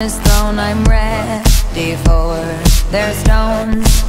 This throne I'm ready for their stones.